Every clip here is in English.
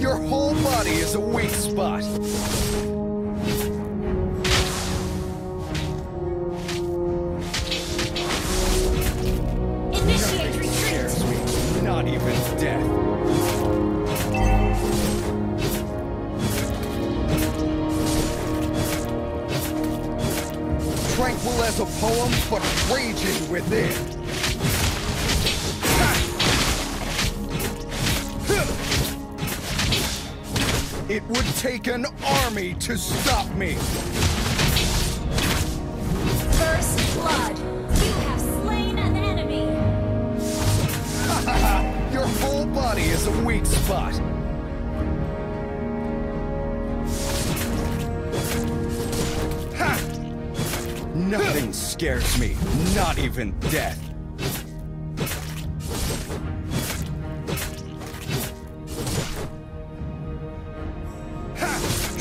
Your whole body is a weak spot. Initiate retreat! Scares me. Not even death. Tranquil as a poem, but raging within. It would take an army to stop me. First blood! You have slain an enemy! Your whole body is a weak spot. Ha! Nothing scares me, not even death.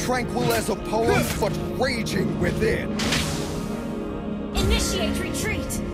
Tranquil as a poem, but raging within. Initiate retreat!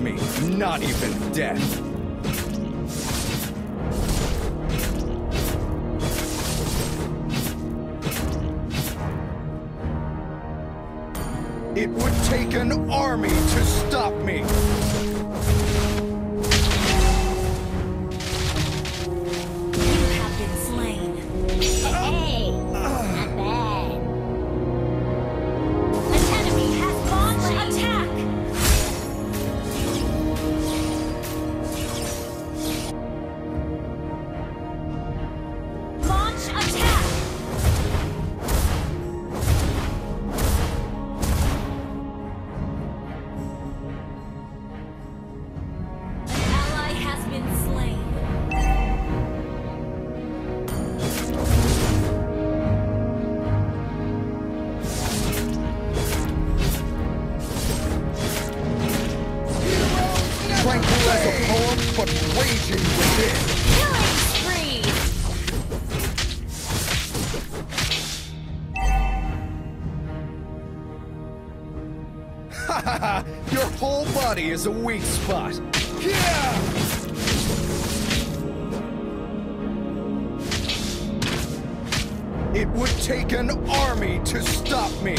Me, not even death. It would take an army to stop me. Body is a weak spot. Yeah! It would take an army to stop me.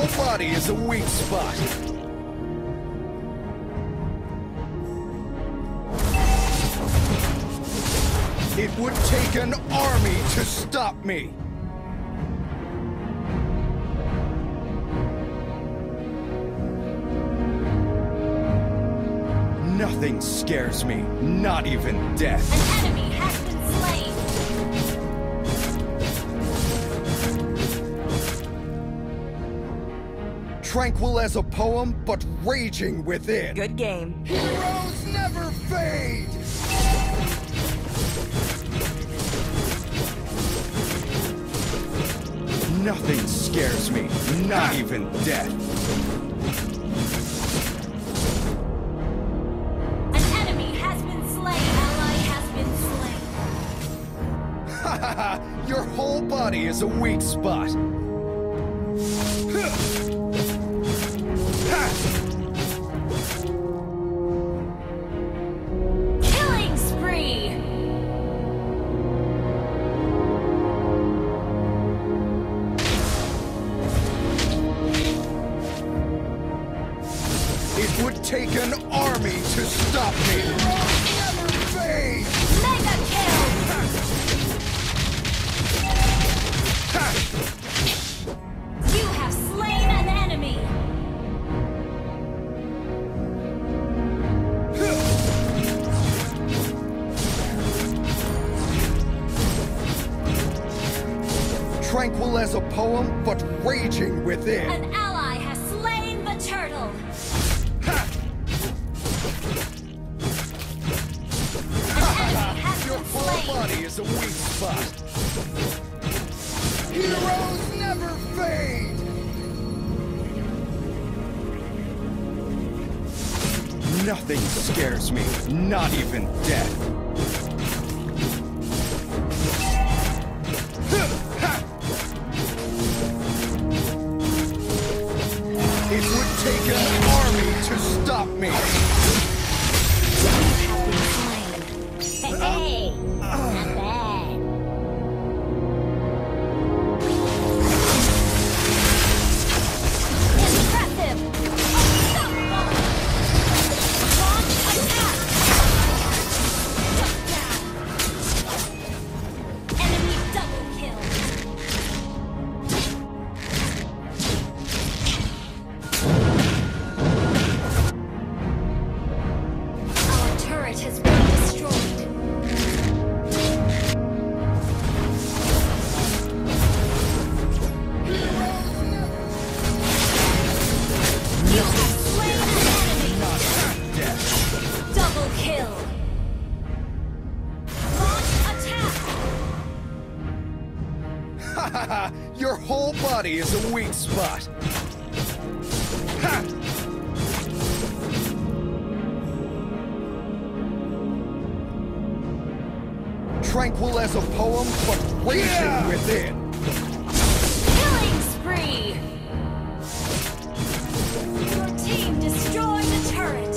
Whole body is a weak spot. It would take an army to stop me. Nothing scares me, not even death. Tranquil as a poem, but raging within. Good game. Heroes never fade! Nothing scares me, not even death. An enemy has been slain! Ally has been slain! Ha ha ha! Your whole body is a weak spot. Tranquil as a poem, but raging within. An ally has slain the turtle! An enemy has Your whole body is a weak spot. Heroes never fade! Nothing scares me, not even death. Me. Body is a weak spot. Ha! Tranquil as a poem, but raging within. Killing spree! Your team destroyed a turret!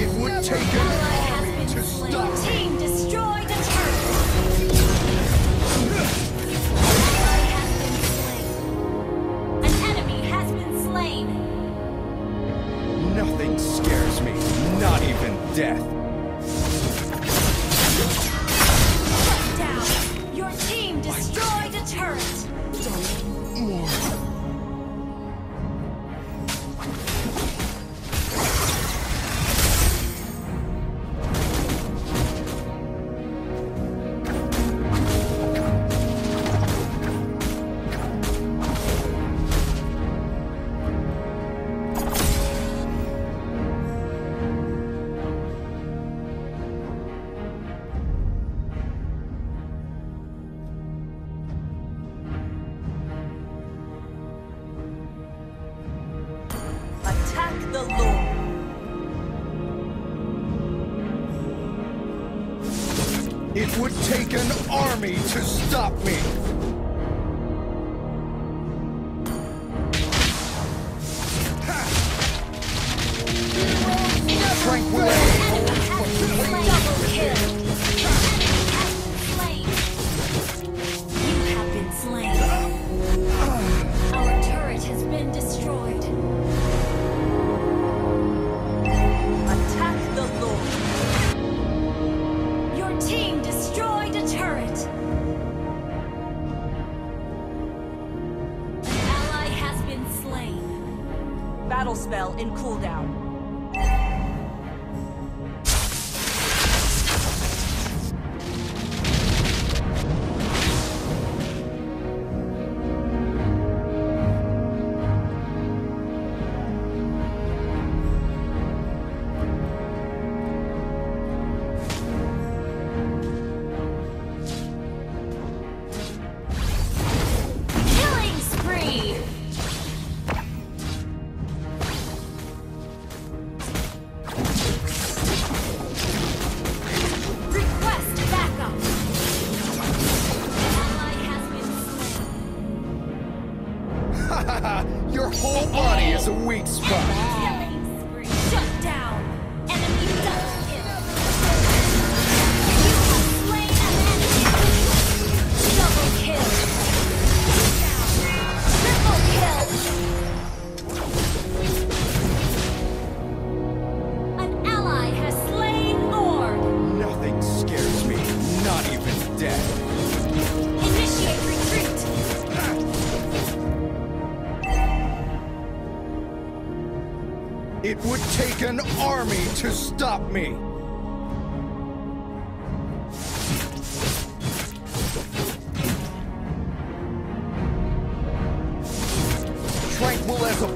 It would take It would take an army to stop me. Tranquility. Spell in cooldown.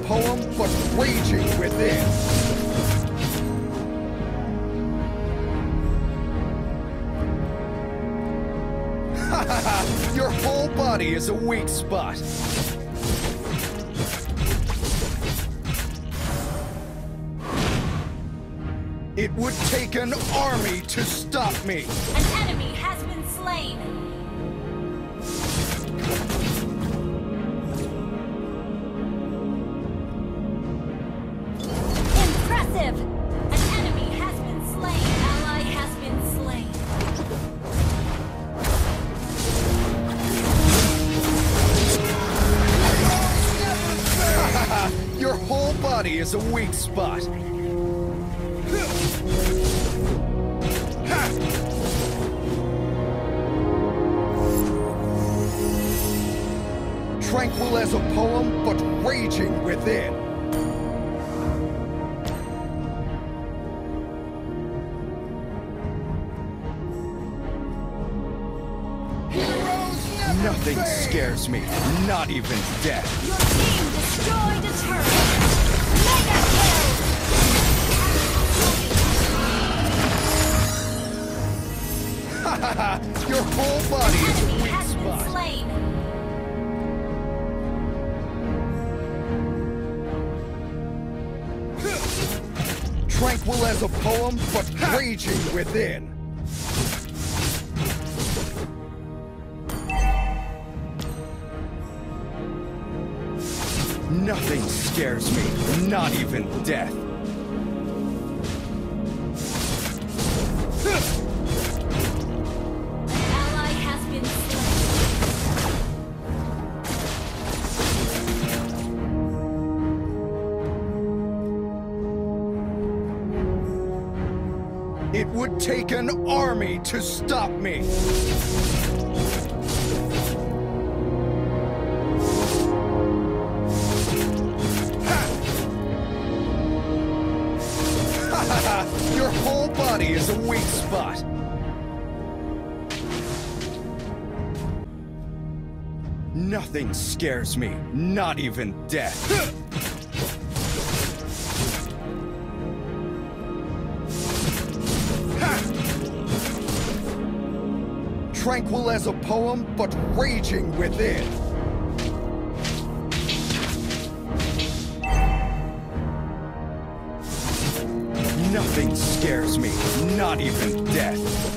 Poem, but raging within. Your whole body is a weak spot. It would take an army to stop me. An enemy has been slain. Is a weak spot. Tranquil as a poem, but raging within. Nothing scares me, not even death. Your team destroyed a turret. Your whole body is a weak has been spot. slain. Tranquil as a poem, but raging within. Nothing scares me, not even death. It would take an army to stop me. Your whole body is a weak spot. Nothing scares me, not even death. tranquil as a poem, but raging within. Nothing scares me, not even death.